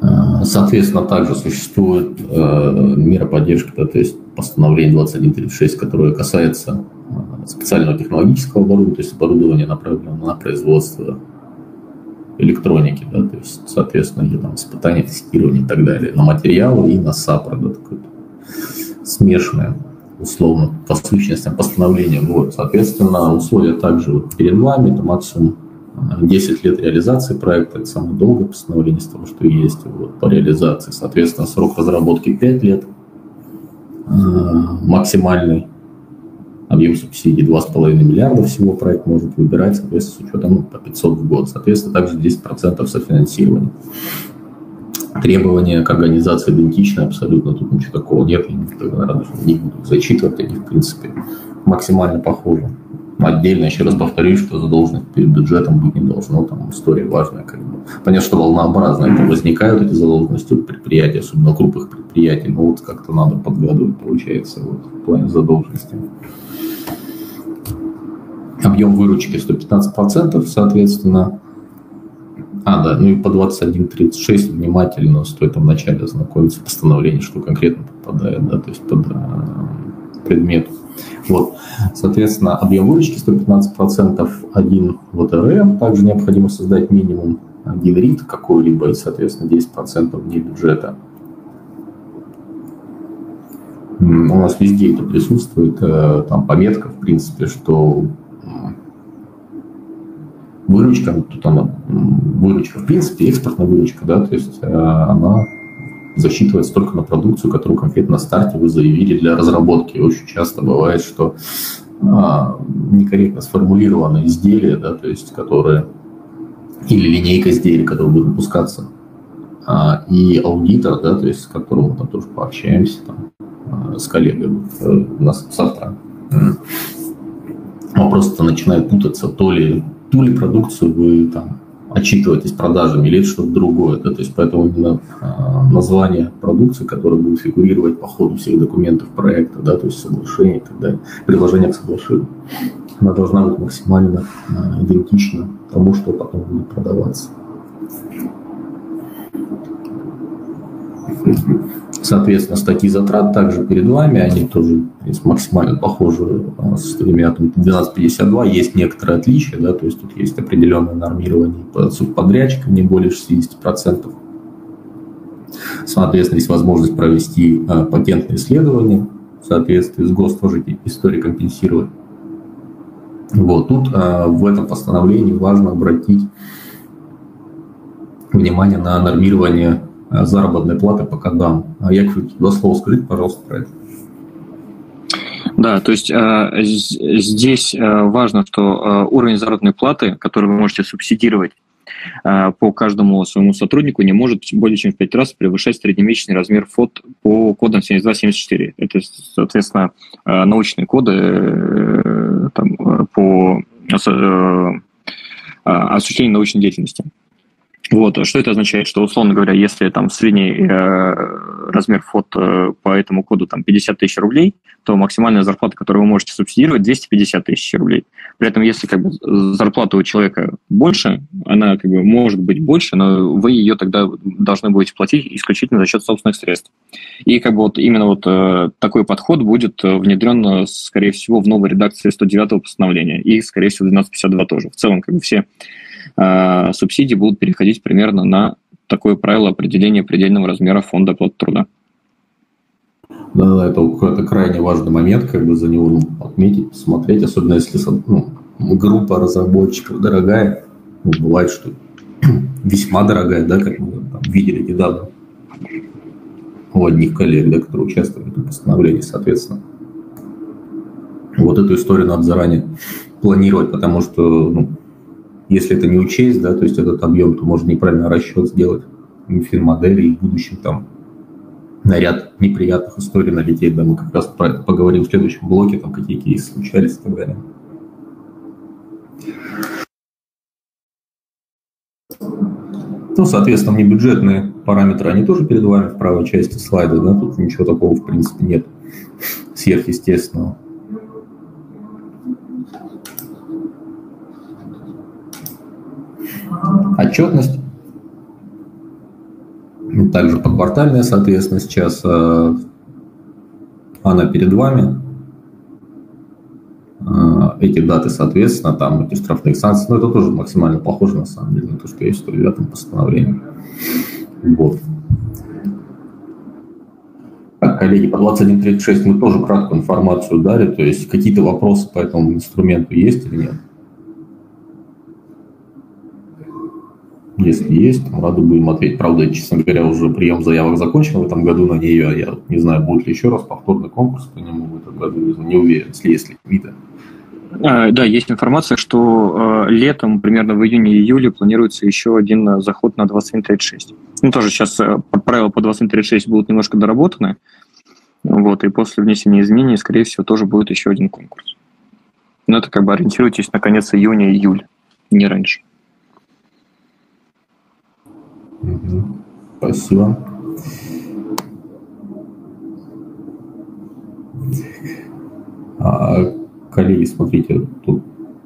Э, соответственно, также существует э, мера поддержки, да, то есть постановление 2136, которое касается э, специального технологического оборудования, то есть оборудования, направленного на производство электроники, да, то есть, соответственно, где там испытания, тестирование и так далее, на материалы и на САПР, да, такое смешанное, условно, по сущностям постановления. Вот, соответственно, условия также вот перед вами, это максимум 10 лет реализации проекта, это самое долгое постановление из того, что есть вот, по реализации. Соответственно, срок разработки 5 лет, э, максимальный объем субсидий 2,5 миллиарда всего проект может выбирать, соответственно, с учетом ну, по 500 в год. Соответственно, также 10% софинансирования. Требования к организации идентичны абсолютно, тут ничего такого нет, я, не буду зачитывать, они, в принципе, максимально похожи. Отдельно еще раз повторюсь, что задолженность перед бюджетом быть не должно, там история важная. Как бы. Понятно, что волнообразно это возникают эти задолженности у предприятий, особенно крупных предприятий, но вот как-то надо подгадывать, получается, вот, в плане задолженности. Объем выручки 115%, соответственно. А, да, ну и по 21.36 внимательно стоит там вначале ознакомиться постановление, что конкретно попадает, да, то есть под э, предмет. Вот. Соответственно, объем выручки 115%, один ВТР. Также необходимо создать минимум один РИТ какой-либо и, соответственно, 10% вне бюджета. У нас везде это присутствует, э, там пометка, в принципе, что выручка, тут она, выручка, в принципе, экспортная выручка, да, то есть э, она засчитывается только на продукцию, которую конкретно на старте вы заявили для разработки. Очень часто бывает, что а, некорректно сформулированы изделия, да, то есть которые или линейка изделий, которые будут выпускаться, а, и аудитор, да, то есть с которым мы там тоже пообщаемся там, а, с коллегами э, у нас завтра. Он просто начинает путаться, то ли, ту ли продукцию вы там отчитываетесь продажами или это что-то другое. Да? То есть поэтому именно э, название продукции, которое будет фигурировать по ходу всех документов проекта, да, то есть соглашение и так далее, приложение к соглашению, она должна быть максимально э, идентична тому, что потом будет продаваться. Соответственно, статьи затрат также перед вами, они тоже максимально похожи а, с стримятом 1252. Есть некоторые отличия, да, то есть тут есть определенное нормирование по субподрядчикам, не более 60%. Соответственно, есть возможность провести а, патентное исследование в соответствии с ГОСТ, тоже истории компенсировать. Вот, тут а, в этом постановлении важно обратить внимание на нормирование Э, заработной платы по кодам. А Яков, два слова скажите, пожалуйста, про это. Да, то есть э, здесь э, важно, что уровень заработной платы, который вы можете субсидировать по каждому своему сотруднику, не может более чем в 5 раз превышать среднемесячный размер ФОД по кодам 72-74. Это, соответственно, научные коды там, по осуществлению научной деятельности. Вот, что это означает? Что, условно говоря, если там средний э, размер фот э, по этому коду там 50 тысяч рублей, то максимальная зарплата, которую вы можете субсидировать, 250 тысяч рублей. При этом, если как бы зарплата у человека больше, она как бы может быть больше, но вы ее тогда должны будете платить исключительно за счет собственных средств. И как бы вот именно вот э, такой подход будет внедрен, скорее всего, в новой редакции 109 постановления и, скорее всего, 1252 тоже. В целом, как бы все Э, субсидии будут переходить примерно на такое правило определения предельного размера фонда оплаты труда. Да, да, это, это крайне важный момент, как бы за него ну, отметить, посмотреть, особенно если ну, группа разработчиков дорогая, ну, бывает, что весьма дорогая, да, как мы там, видели недавно у одних коллег, да, которые участвовали в этом постановлении, соответственно. Вот эту историю надо заранее планировать, потому что ну, если это не учесть, да, то есть этот объем, то можно неправильно расчет сделать фин-модели и в будущем там на ряд неприятных историй налететь, да, мы как раз про это поговорим в следующем блоке, там какие кейсы случались и так далее. Ну, соответственно, небюджетные параметры, они тоже перед вами в правой части слайда, да, тут ничего такого, в принципе, нет сверхъестественного. Отчетность. Также поквартальная, соответственно, сейчас э, она перед вами. Э, эти даты, соответственно, там эти штрафные санкции, но это тоже максимально похоже, на самом деле, на то, что есть в девятом постановлении. Вот. Так, коллеги, по 21.36 мы тоже краткую информацию дали, то есть какие-то вопросы по этому инструменту есть или нет? Если есть, то рады будем ответить. Правда, честно говоря, уже прием заявок закончен в этом году на нее. Я не знаю, будет ли еще раз повторный конкурс по нему в этом году. Не уверен, если лимиты. А, да, есть информация, что э, летом, примерно в июне-июле, планируется еще один заход на 2136. Ну, тоже сейчас э, правила по 2136 будут немножко доработаны. Вот, и после внесения изменений, скорее всего, тоже будет еще один конкурс. Но это как бы ориентируйтесь на конец июня-июля, не раньше. Спасибо. А, коллеги, смотрите, тут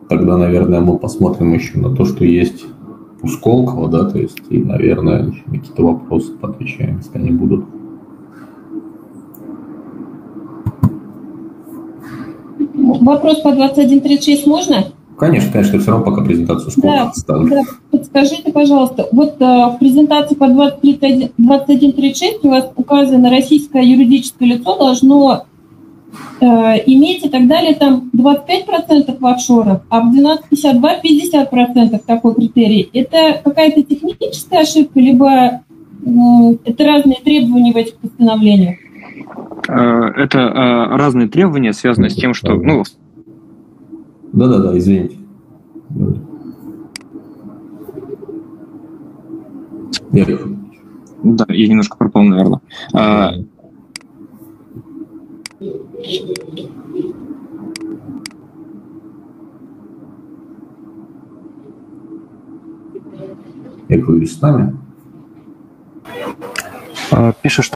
тогда, наверное, мы посмотрим еще на то, что есть у Сколково, да, то есть, и, наверное, какие-то вопросы поотвечаем, если они будут. Вопрос по 2136 можно? Конечно, конечно, все равно пока презентацию сколько да, да, подскажите, пожалуйста, вот э, в презентации по 2136 у вас указано российское юридическое лицо должно э, иметь и так далее там 25% в офшорах, а в 1252 50% такой критерий. Это какая-то техническая ошибка, либо э, это разные требования в этих постановлениях? Э, это э, разные требования, связанные с тем, что ну, да-да-да, извините. Я... Да, я немножко пропал, наверное. А... Эко, с нами? А, пишешь,